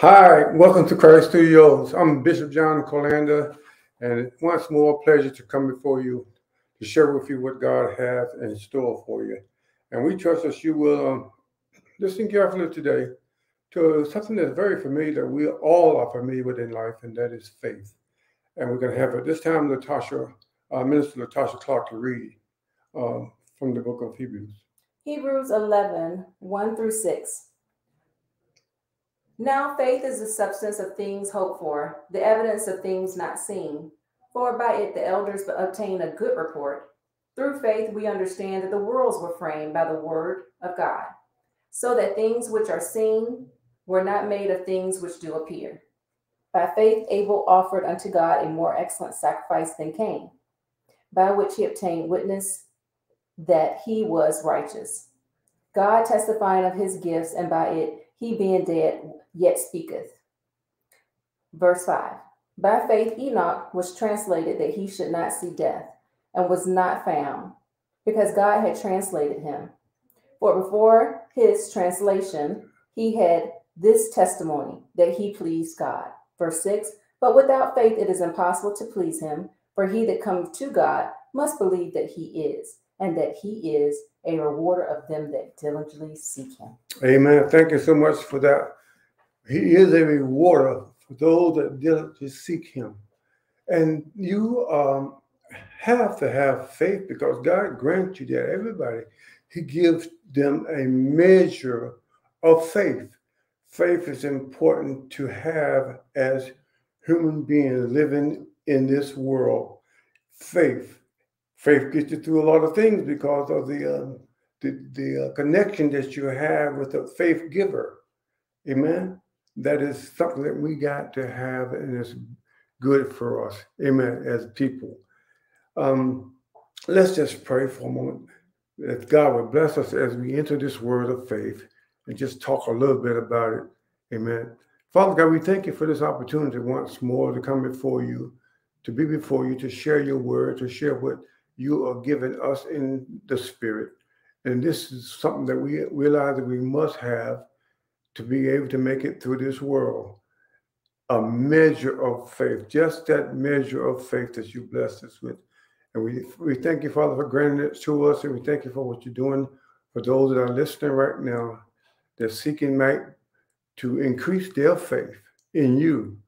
Hi, welcome to Christ Studios. I'm Bishop John Colander, and once more, a pleasure to come before you to share with you what God has in store for you. And we trust that you will um, listen carefully today to something that's very familiar that we all are familiar with in life, and that is faith. And we're going to have at this time Latasha, uh, Minister Latasha Clark to read um, from the book of Hebrews. Hebrews 11, 1 through 6. Now faith is the substance of things hoped for, the evidence of things not seen. For by it the elders obtained a good report. Through faith we understand that the worlds were framed by the word of God, so that things which are seen were not made of things which do appear. By faith Abel offered unto God a more excellent sacrifice than Cain, by which he obtained witness that he was righteous. God testifying of his gifts, and by it he being dead yet speaketh. Verse 5 By faith Enoch was translated that he should not see death, and was not found, because God had translated him. For before his translation, he had this testimony that he pleased God. Verse 6 But without faith it is impossible to please him, for he that cometh to God must believe that he is, and that he is a rewarder of them that diligently seek him. Amen. Thank you so much for that. He is a rewarder for those that diligently seek him. And you um, have to have faith because God grants you that. Everybody, He gives them a measure of faith. Faith is important to have as human beings living in this world. Faith. Faith gets you through a lot of things because of the uh, the, the uh, connection that you have with the faith giver. Amen? That is something that we got to have and it's good for us. Amen as people. Um, let's just pray for a moment. That god would bless us as we enter this word of faith and just talk a little bit about it. Amen. Father god we thank you for this opportunity once more to come before you to be before you to share your word to share what you are giving us in the spirit and this is something that we realize that we must have to be able to make it through this world. A measure of faith, just that measure of faith that you blessed us with. And we, we thank you, Father, for granting it to us. And we thank you for what you're doing for those that are listening right now. They're seeking might to increase their faith in you.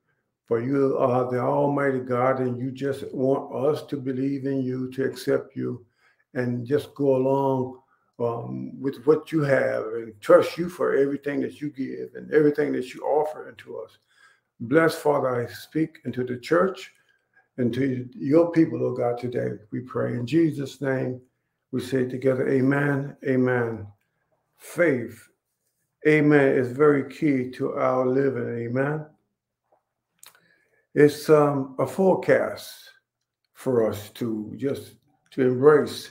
For you are the Almighty God, and you just want us to believe in you, to accept you, and just go along um, with what you have and trust you for everything that you give and everything that you offer unto us. Bless, Father, I speak into the church and to your people, oh God, today. We pray in Jesus' name. We say together, Amen, Amen. Faith, Amen, is very key to our living. Amen. It's um, a forecast for us to just to embrace,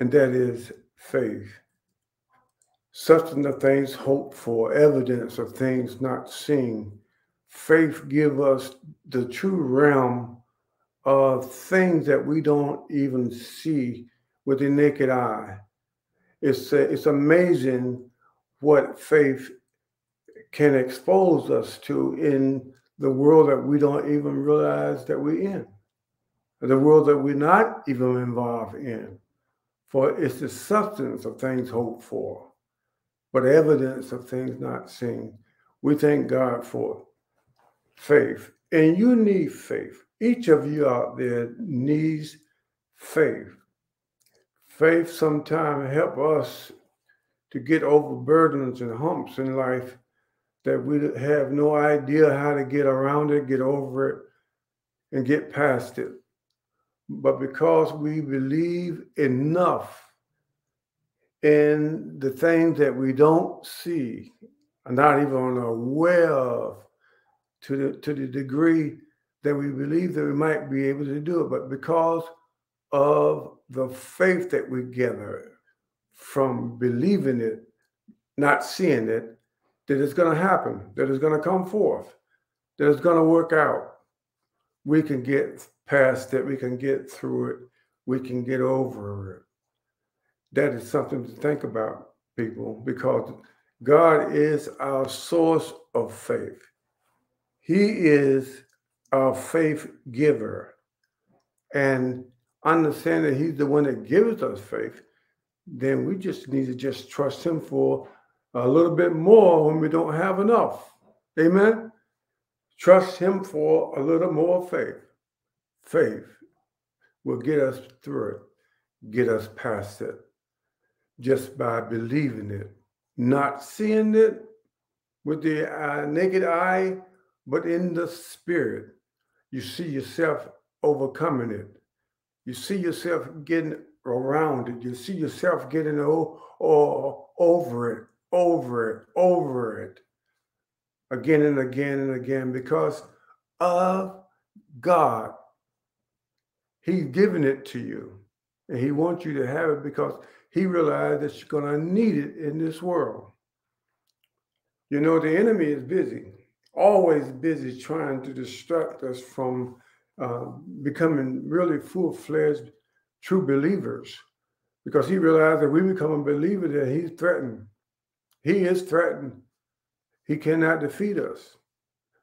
and that is faith. Substance of things hoped for, evidence of things not seen. Faith give us the true realm of things that we don't even see with the naked eye. It's, it's amazing what faith can expose us to in the world that we don't even realize that we're in, the world that we're not even involved in. For it's the substance of things hoped for, but evidence of things not seen. We thank God for faith. And you need faith. Each of you out there needs faith. Faith sometimes help us to get over burdens and humps in life that we have no idea how to get around it, get over it, and get past it. But because we believe enough in the things that we don't see, are not even aware of, to the to the degree that we believe that we might be able to do it, but because of the faith that we gather from believing it, not seeing it, that it's going to happen, that it's going to come forth, that it's going to work out. We can get past it, we can get through it, we can get over it. That is something to think about, people, because God is our source of faith. He is our faith giver. And understand that He's the one that gives us faith, then we just need to just trust Him for a little bit more when we don't have enough. Amen. Trust Him for a little more faith. Faith will get us through it, get us past it, just by believing it, not seeing it with the uh, naked eye, but in the spirit. You see yourself overcoming it. You see yourself getting around it. You see yourself getting o- over it, over it, over it, again and again and again because of God. He's given it to you. And he wants you to have it because he realized that you're going to need it in this world. You know, the enemy is busy, always busy trying to distract us from uh, becoming really full fledged true believers because he realized that we become a believer that he's threatened. He is threatened. He cannot defeat us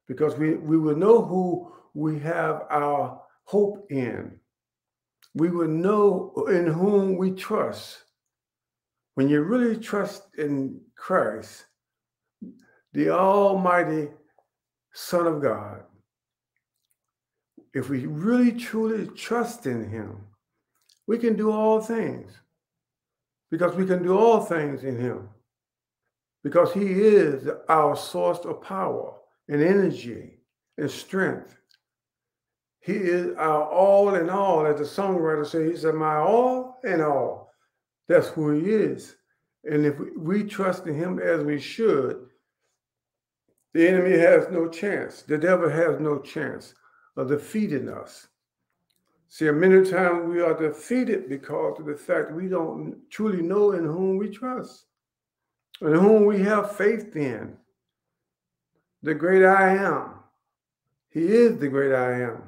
because we, we will know who we have our hope in we will know in whom we trust. When you really trust in Christ, the Almighty Son of God, if we really truly trust in Him, we can do all things because we can do all things in Him because He is our source of power and energy and strength. He is our all in all, as the songwriter said. He said, My all in all. That's who he is. And if we trust in him as we should, the enemy has no chance. The devil has no chance of defeating us. See, many times we are defeated because of the fact we don't truly know in whom we trust, in whom we have faith in. The great I am. He is the great I am.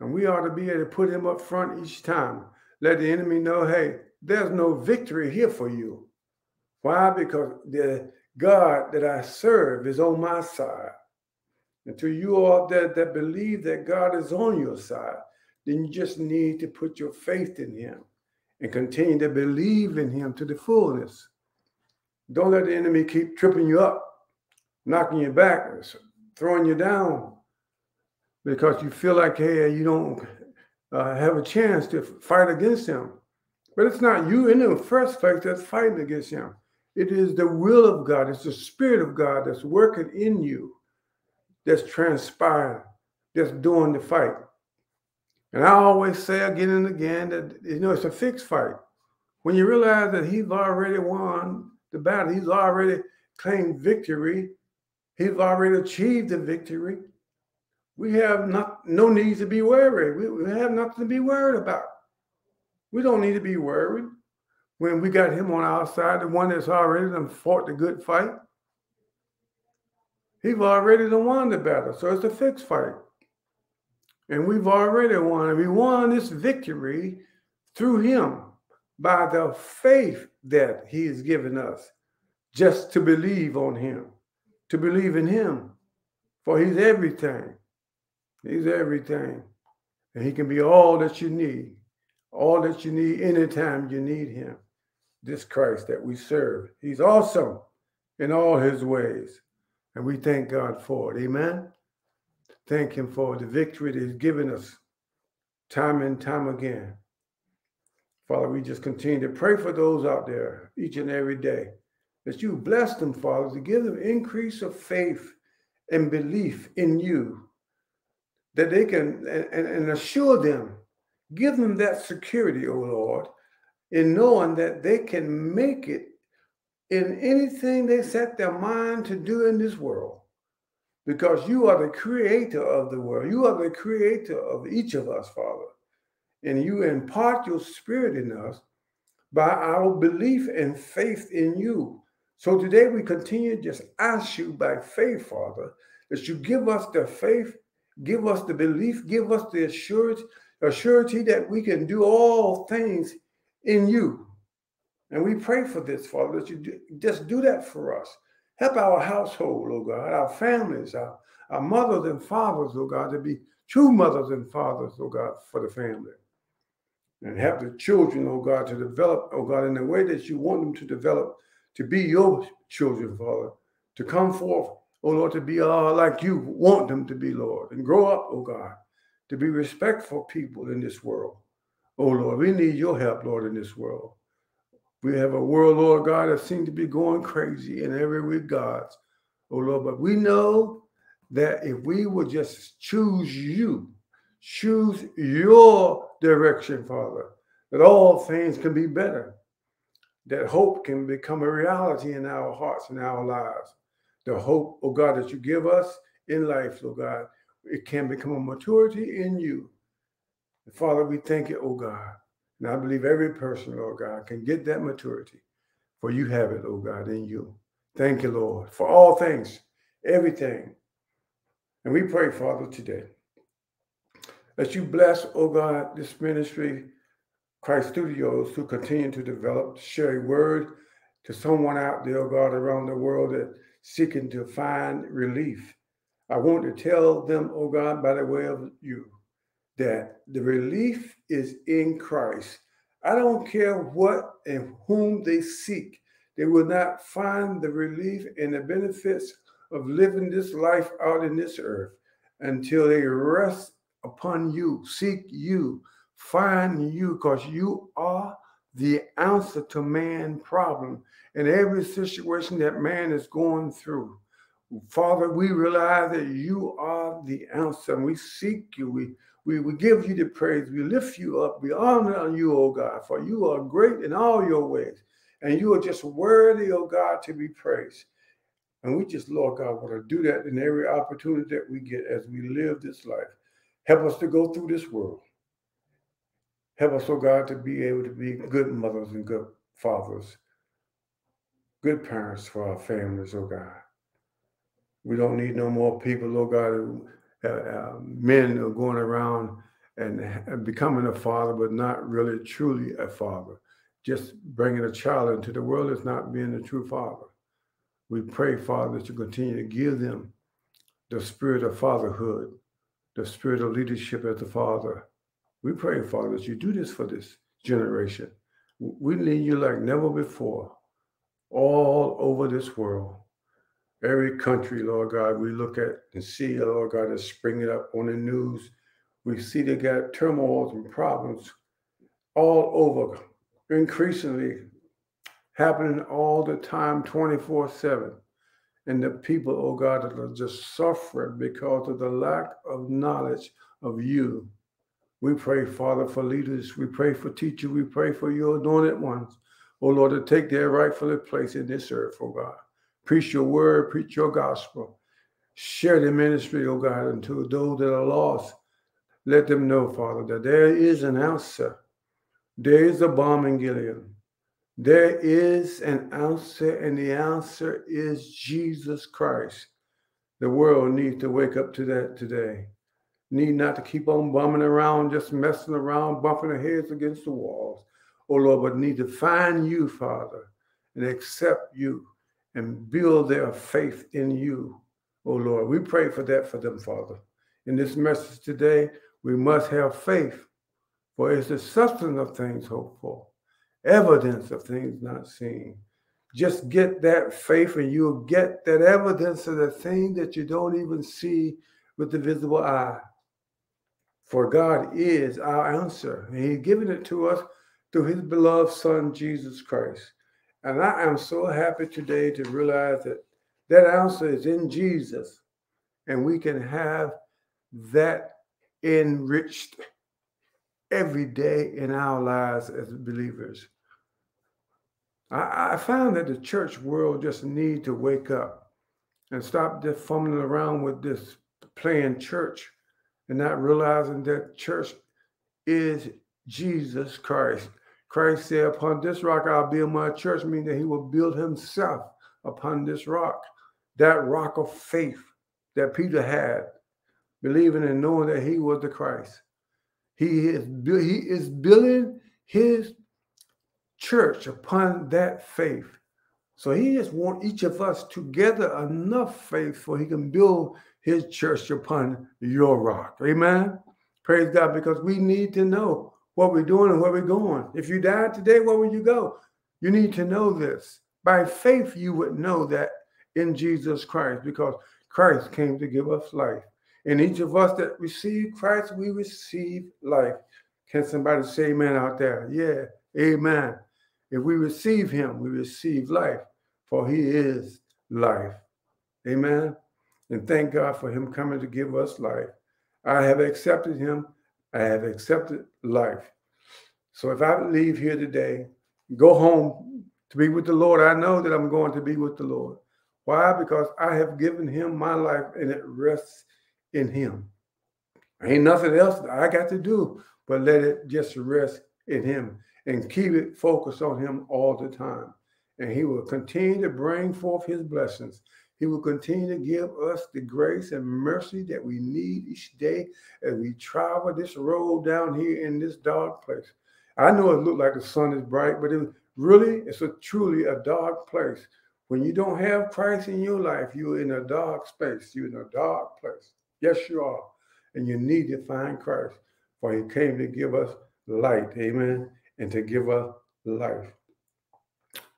And we ought to be able to put him up front each time. Let the enemy know, hey, there's no victory here for you. Why? Because the God that I serve is on my side. And to you all that, that believe that God is on your side, then you just need to put your faith in him and continue to believe in him to the fullness. Don't let the enemy keep tripping you up, knocking you back, throwing you down because you feel like, hey, you don't uh, have a chance to fight against him. But it's not you in the first place that's fighting against him. It is the will of God, it's the Spirit of God that's working in you, that's transpiring, that's doing the fight. And I always say again and again that you know it's a fixed fight. When you realize that he's already won the battle, he's already claimed victory, he's already achieved the victory we have not no need to be worried. We, we have nothing to be worried about. We don't need to be worried when we got him on our side, the one that's already done fought the good fight. He's already the won the battle, so it's a fixed fight. And we've already won. we won this victory through him by the faith that he has given us just to believe on him, to believe in him, for he's everything. He's everything. And he can be all that you need, all that you need anytime you need him. This Christ that we serve. He's awesome in all his ways. And we thank God for it. Amen. Thank him for the victory that he's given us time and time again. Father, we just continue to pray for those out there each and every day that you bless them, Father, to give them increase of faith and belief in you that they can and, and assure them, give them that security, O oh Lord, in knowing that they can make it in anything they set their mind to do in this world. Because you are the creator of the world. You are the creator of each of us, Father. And you impart your spirit in us by our belief and faith in you. So today we continue just ask you by faith, Father, that you give us the faith Give us the belief, give us the assurance, assurity that we can do all things in you. And we pray for this, Father, that you do, just do that for us. Help our household, oh God, our families, our, our mothers and fathers, oh God, to be true mothers and fathers, oh God, for the family. And help the children, oh God, to develop, oh God, in the way that you want them to develop, to be your children, Father, to come forth, oh Lord, to be all like you want them to be, Lord, and grow up, oh God, to be respectful people in this world. Oh Lord, we need your help, Lord, in this world. We have a world, Lord God, that seems to be going crazy in every regards. Oh Lord, but we know that if we would just choose you, choose your direction, Father, that all things can be better, that hope can become a reality in our hearts and our lives. The hope, oh God, that you give us in life, oh God, it can become a maturity in you. Father, we thank you, oh God. And I believe every person, Lord God, can get that maturity, for you have it, oh God, in you. Thank you, Lord, for all things, everything. And we pray, Father, today that you bless, oh God, this ministry, Christ Studios, to continue to develop, share a word to someone out there, oh God, around the world that seeking to find relief. I want to tell them, oh God, by the way of you, that the relief is in Christ. I don't care what and whom they seek, they will not find the relief and the benefits of living this life out in this earth until they rest upon you, seek you, find you, because you are the answer to man problem in every situation that man is going through. Father, we realize that you are the answer and we seek you. We, we, we give you the praise. We lift you up. We honor you, O God, for you are great in all your ways. And you are just worthy, O God, to be praised. And we just, Lord God, want to do that in every opportunity that we get as we live this life. Help us to go through this world. Help us, oh God, to be able to be good mothers and good fathers, good parents for our families, oh God. We don't need no more people, oh God, who, uh, uh, men are going around and, becoming a father, but not really truly a father. Just bringing a child into the world is not being a true father. We pray, Father, that you continue to give them the spirit of fatherhood, the spirit of leadership as a father. We pray, Father, that you do this for this generation. We need you like never before, all over this world. Every country, Lord God, we look at and see, Lord God, is springing up on the news. We see they got turmoils and problems all over, increasingly happening all the time, 24 7. And the people, oh God, that are just suffering because of the lack of knowledge of you. We pray, Father, for leaders. We pray for teachers. We pray for your anointed ones, oh Lord, to take their rightful place in this earth, oh God. Preach your word, preach your gospel. Share the ministry, oh God, unto those that are lost. Let them know, Father, that there is an answer. There is a balm in Gilead. There is an answer, and the answer is Jesus Christ. The world needs to wake up to that today. Need not to keep on bumming around, just messing around, bumping their heads against the walls. Oh Lord, but need to find you, Father, and accept you and build their faith in you. Oh Lord, we pray for that for them, Father. In this message today, we must have faith, for it's the substance of things hoped for evidence of things not seen. Just get that faith and you'll get that evidence of the thing that you don't even see with the visible eye. For God is our answer. And He's given it to us through His beloved Son, Jesus Christ. And I am so happy today to realize that that answer is in Jesus. And we can have that enriched every day in our lives as believers. I, I found that the church world just need to wake up and stop just fumbling around with this playing church and not realizing that church is Jesus Christ. Christ said, Upon this rock I'll build my church, meaning that he will build himself upon this rock, that rock of faith that Peter had, believing and knowing that he was the Christ. He is, he is building his church upon that faith. So he just want each of us to gather enough faith for he can build his church upon your rock. Amen. Praise God, because we need to know what we're doing and where we're going. If you died today, where would you go? You need to know this. By faith, you would know that in Jesus Christ, because Christ came to give us life. And each of us that receive Christ, we receive life. Can somebody say amen out there? Yeah, amen. If we receive him, we receive life, for he is life. Amen. And thank God for him coming to give us life. I have accepted him. I have accepted life. So if I leave here today, go home to be with the Lord, I know that I'm going to be with the Lord. Why? Because I have given him my life and it rests in him. Ain't nothing else that I got to do but let it just rest in him and keep it focused on him all the time. And he will continue to bring forth his blessings. He will continue to give us the grace and mercy that we need each day as we travel this road down here in this dark place. I know it looked like the sun is bright, but it really it's a truly a dark place. When you don't have Christ in your life, you're in a dark space. You're in a dark place. Yes, you are. And you need to find Christ, for he came to give us light, amen, and to give us life.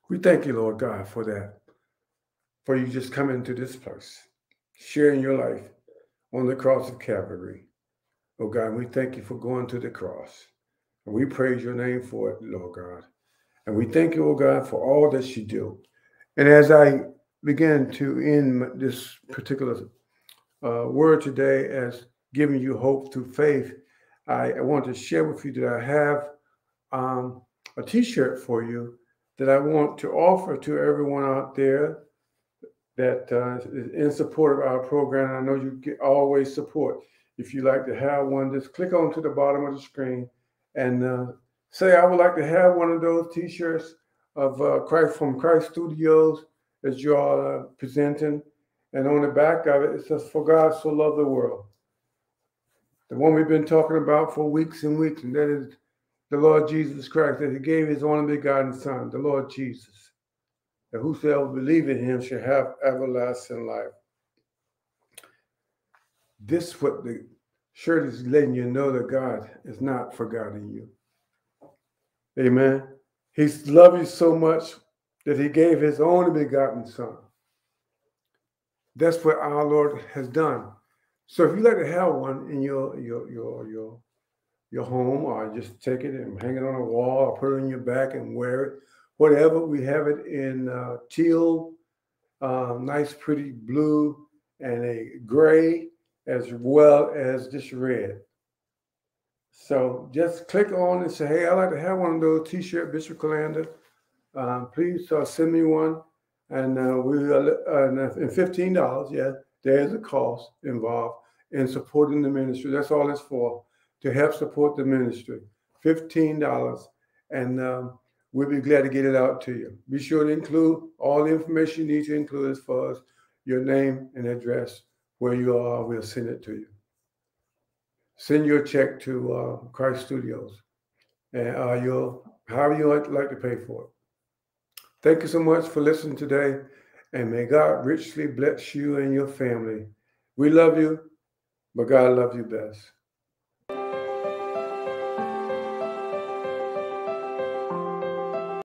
We thank you, Lord God, for that, for you just coming to this place, sharing your life on the cross of Calvary. Oh God, we thank you for going to the cross. And we praise your name for it, Lord God. And we thank you, oh God, for all that you do. And as I begin to end this particular uh, word today as giving you hope through faith, I, I want to share with you that I have um, a T-shirt for you that I want to offer to everyone out there that uh, is in support of our program. I know you get always support. If you'd like to have one, just click on to the bottom of the screen and uh, say, I would like to have one of those T-shirts of uh, Christ from Christ Studios as you all are presenting. And on the back of it, it says, For God so loved the world. The one we've been talking about for weeks and weeks, and that is the Lord Jesus Christ, that He gave His only begotten Son, the Lord Jesus, that whosoever believe in Him shall have everlasting life. This what the shirt is letting you know that God is not forgotten you. Amen. He's loved you so much that He gave His only begotten Son. That's what our Lord has done. So if you'd like to have one in your your your your your home, or just take it and hang it on a wall, or put it on your back and wear it, whatever. We have it in uh, teal, uh, nice, pretty blue, and a gray, as well as this red. So just click on and say, "Hey, I'd like to have one of those T-shirt, Bishop Colander. Um, please uh, send me one." And uh, we uh, fifteen dollars. Yeah, there's a cost involved in supporting the ministry. That's all it's for to help support the ministry. $15. And um, we'll be glad to get it out to you. Be sure to include all the information you need to include as far as your name and address, where you are, we'll send it to you. Send your check to uh, Christ Studios and uh, your however you like to pay for it. Thank you so much for listening today, and may God richly bless you and your family. We love you, but God loves you best.